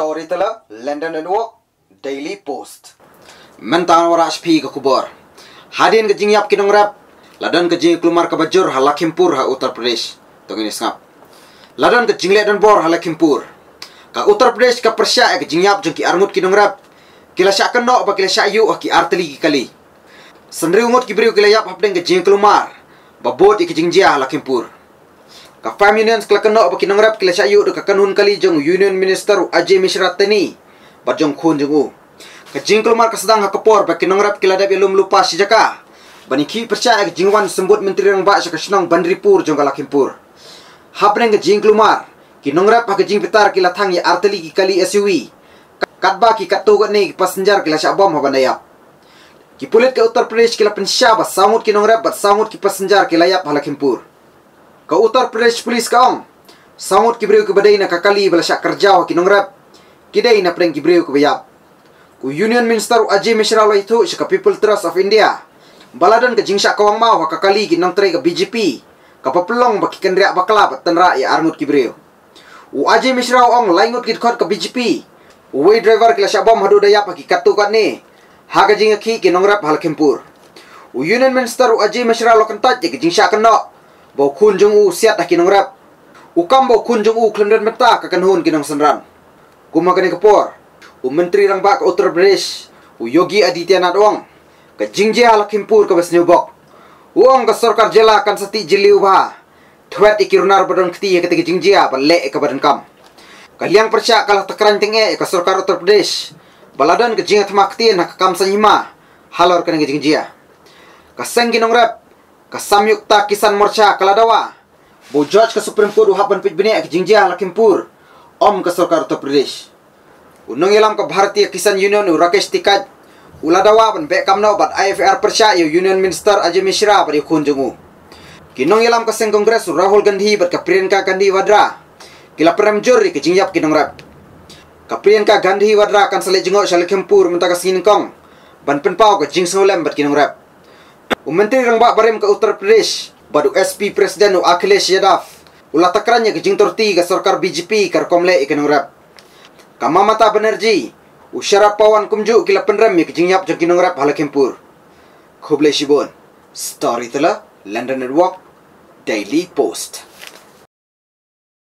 Storyteller, London Network, Daily Post. Mentang wara HP ke kubur. Hadin ke jingyap kinong rap. Ladan ke jing kelumar ke bajur ha Lakhimpur ha Uttar Pradesh. Tong ini sengap. Ladan ke jingle dan bor ha Lakhimpur. Ka Uttar Pradesh ka ke jingyap jeng ki armut kinong rap. Kila syak keno ba kila syak yu ki arteli ki kali. Sendri ungut ki kila yap hapdeng ke jing kelumar. Babot ki jingjia ha Lakhimpur. Ka fam unions kala kano ba kinong rap kila sayu de ka kanun kali jong union minister Ajay Mishra tani ba jong khun jong u. Ka jingkul mar ka sedang ha kapor ba kinong rap kila dabi lum lupa si jaka. Bani ki percaya ka jingwan sembut menteri rang ba sa kasnong bandripur jong kalakimpur hapneng ka jingkul mar kinong rap ha ka jing pitar kila thang ya arteli ki kali SUV katba ki katu ga ni passenger kila sa bom ha banayap ki pulit ka Uttar Pradesh kila pensya ba sangut kinong rap ba sangut ki passenger kila yap halakimpur ka Uttar Pradesh Police kaong. Sangot kibriu ke badai na kakali bala syak kerja wa kinong rap. Kidai na preng kibriu ke bayap. Ku Union Minister Ajay Mishra lo itu sa People Trust of India. Baladan ke jingsyak kawang mau wa kakali kinong tre ke BJP. Kapapelong baki kendria bakla tenra ya armut kibriu. U Ajay Mishra ong laingut kit ke BJP. Uwe driver kila syak bom hadu dayap baki katu kat ni. Haga jinga ki kinong rap hal kempur. U Union Minister Ajay Mishra lo kentat je ke jingsyak kenok bo kun jung u siat dah kinong rap. Ukam bo kun jung u klemden meta ka kan hun kinong senran. Kuma kani kapor u menteri rang ba ka uttar pradesh. U yogi adityanath ong. Ka jingje ala kimpur ka besniu bok. Uang ka sarkar jela kan sati jiliu ba. Thwet ikirunar badon kti ya kati jingje ba le ka badan kam. Kaliang persya kalah takran tenge ka sarkar uttar pradesh. Baladan ka jingat makti na ka kam sanyima halor kani jingje ka seng kinong rap ka Samyukta Kisan Morcha Kaladawa. Bo judge ka Supreme Court uhapan pit bini ak Jingjia Lakimpur. Om ka Sarkar Uttar Pradesh. Unong ilam ka Bharatiya Kisan Union Rakesh Tikaj. Uladawa ban be kamno bat IFR Persha yu Union Minister Ajay Mishra bari khun jungu kinong ilam ka Seng Congress u Rahul Gandhi bat ka Priyanka Gandhi Vadra. Kila prem juri ke jingjap kinong rap. Ka Priyanka Gandhi Vadra kan sale jengok Shalakimpur mentaka kong ban penpau ka jingsolem bat kinong rap Menteri rang bak barem ke Uttar Pradesh badu SP Presiden u Akhilesh Yadav ula takrannya ke jingtorti ke sarkar BJP kar komle ikan rap kama mata Banerjee u Sharap Pawan kumju kila penrem ke jingyap jangkin rap halakempur Khuble Shibon Storyteller London Network Daily Post